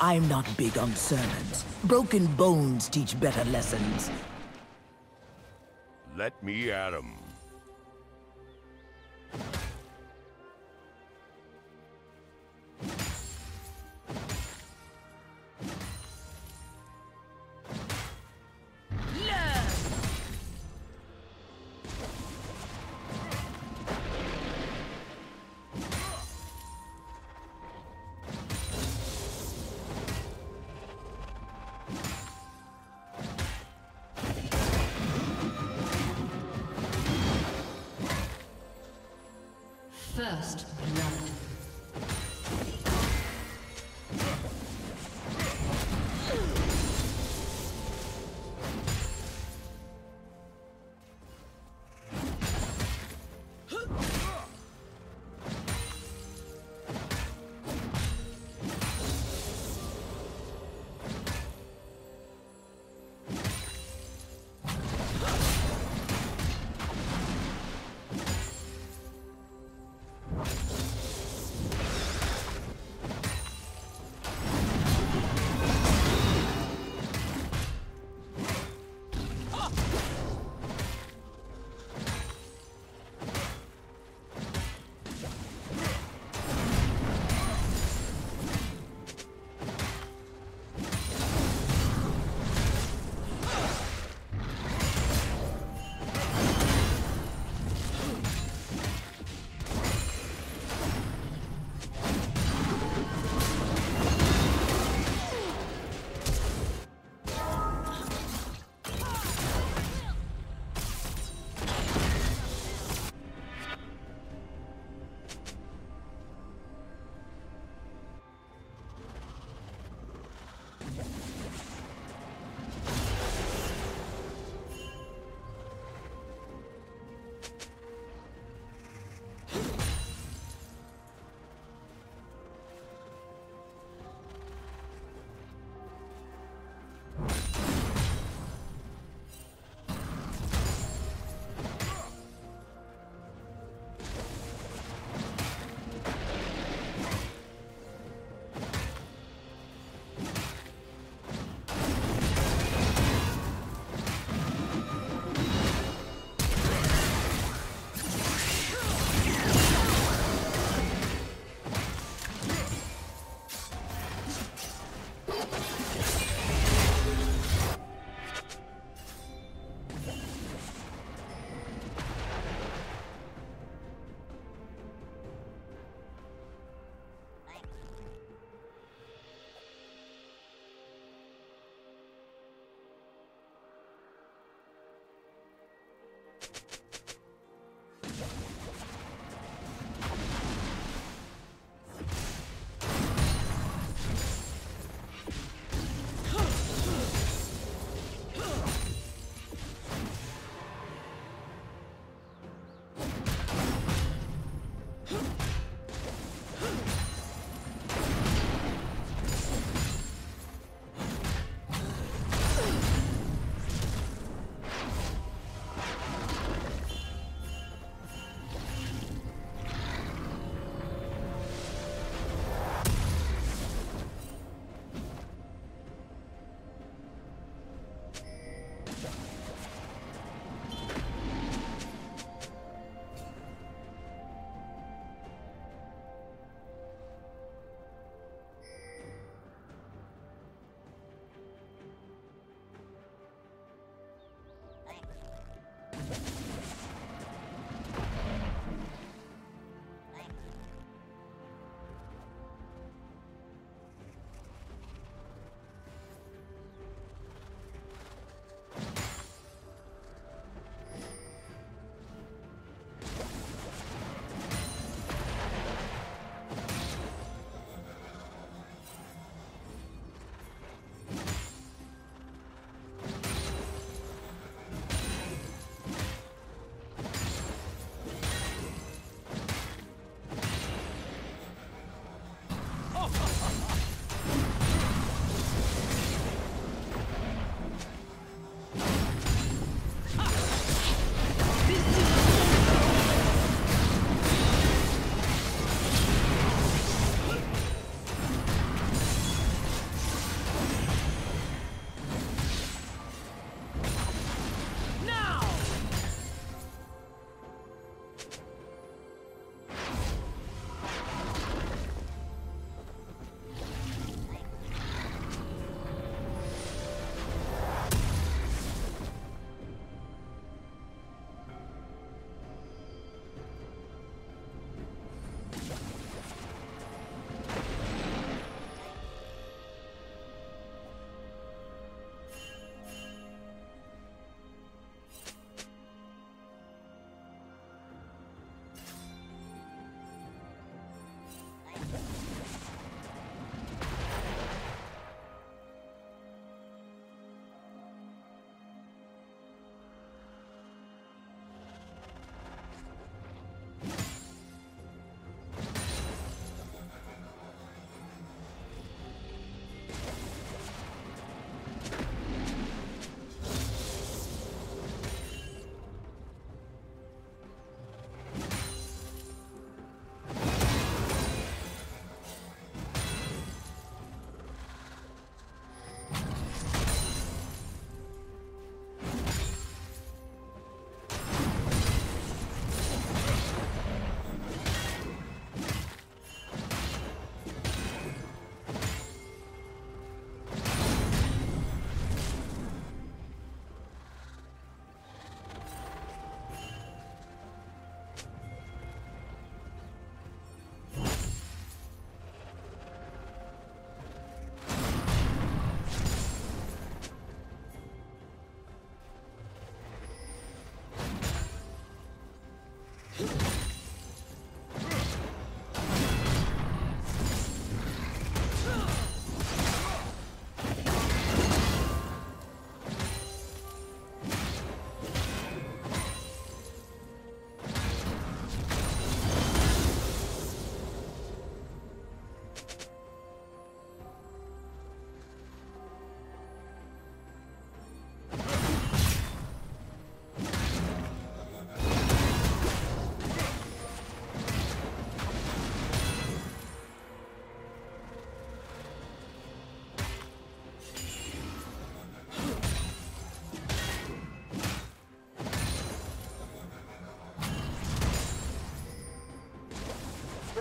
I'm not big on sermons. Broken bones teach better lessons. Let me at him.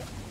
Let's go.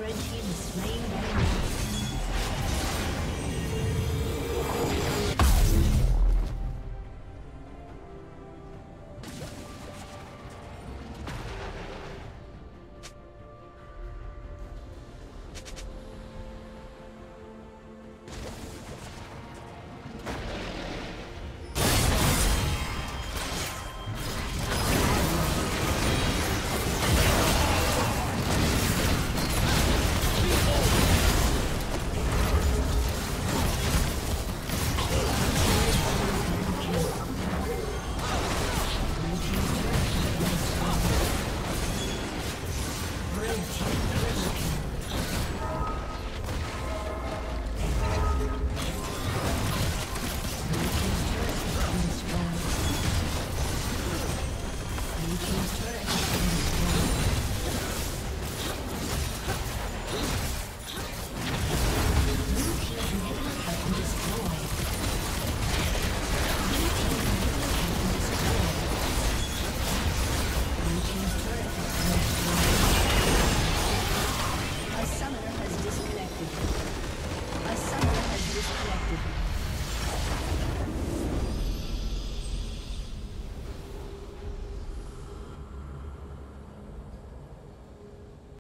Red team is slain.